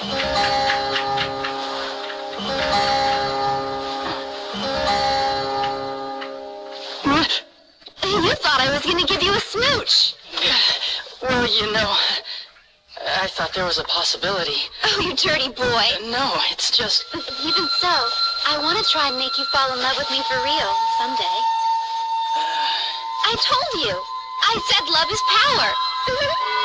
You thought I was going to give you a smooch. Well, you know, I thought there was a possibility. Oh, you dirty boy. No, it's just. Even so, I want to try and make you fall in love with me for real someday. Uh. I told you. I said love is power.